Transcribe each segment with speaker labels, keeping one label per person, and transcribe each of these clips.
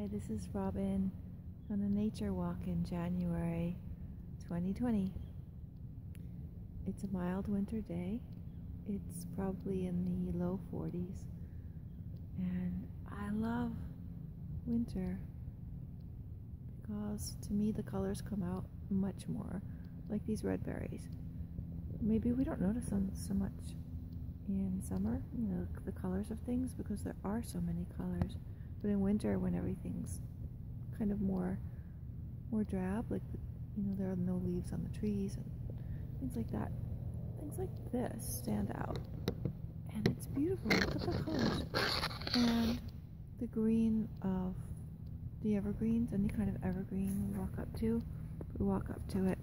Speaker 1: Hi, this is Robyn on a nature walk in January 2020. It's a mild winter day. It's probably in the low 40s. And I love winter because to me the colors come out much more, like these red berries. Maybe we don't notice them so much in summer, you know, the colors of things because there are so many colors. But in winter, when everything's kind of more more drab, like you know there are no leaves on the trees and things like that, things like this stand out, and it's beautiful. Look at the colors and the green of the evergreens, any kind of evergreen we walk up to, we walk up to it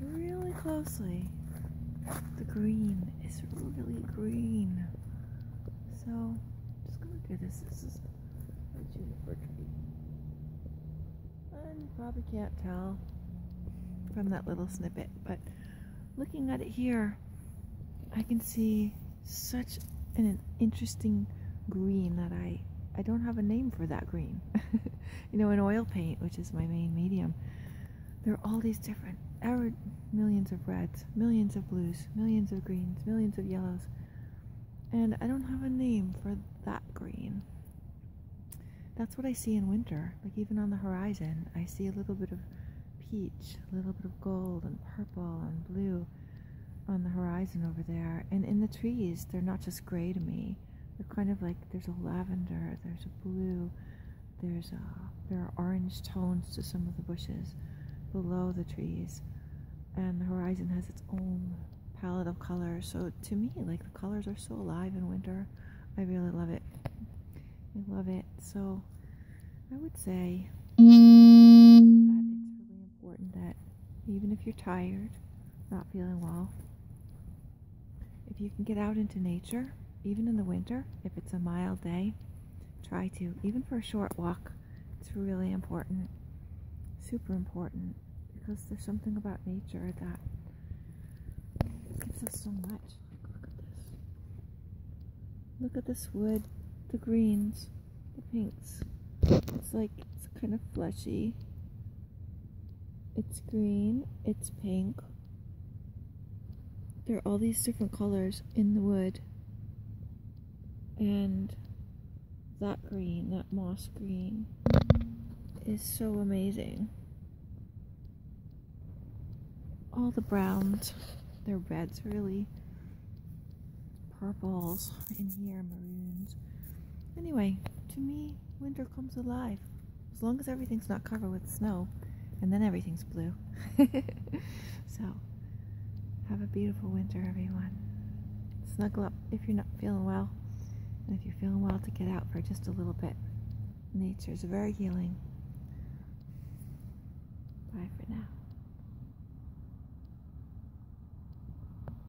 Speaker 1: really closely. The green is really green. This, this is a juniper tree. And you probably can't tell from that little snippet, but looking at it here, I can see such an, interesting green that I I don't have a name for that green. you know, in oil paint, which is my main medium, there are all these different, er, millions of reds, millions of blues, millions of greens, millions of yellows. And I don't have a name for that green. That's what I see in winter. Like even on the horizon, I see a little bit of peach, a little bit of gold and purple and blue on the horizon over there. And in the trees, they're not just gray to me. They're kind of like there's a lavender, there's a blue, there's a, there are orange tones to some of the bushes below the trees. And the horizon has its own palette of colors. So to me, like the colors are so alive in winter. I really love it. I love it. So I would say that it's really important that even if you're tired, not feeling well, if you can get out into nature, even in the winter, if it's a mild day, try to, even for a short walk. It's really important, super important, because there's something about nature that so much. Look at this. Look at this wood, the greens, the pinks. It's like, it's kind of fleshy. It's green, it's pink. There are all these different colors in the wood. And that green, that moss green, is so amazing. All the browns they're reds, really. Purples in here, maroons. Anyway, to me, winter comes alive. As long as everything's not covered with snow, and then everything's blue. so, have a beautiful winter, everyone. Snuggle up if you're not feeling well, and if you're feeling well, to get out for just a little bit. Nature's very healing. Bye for now.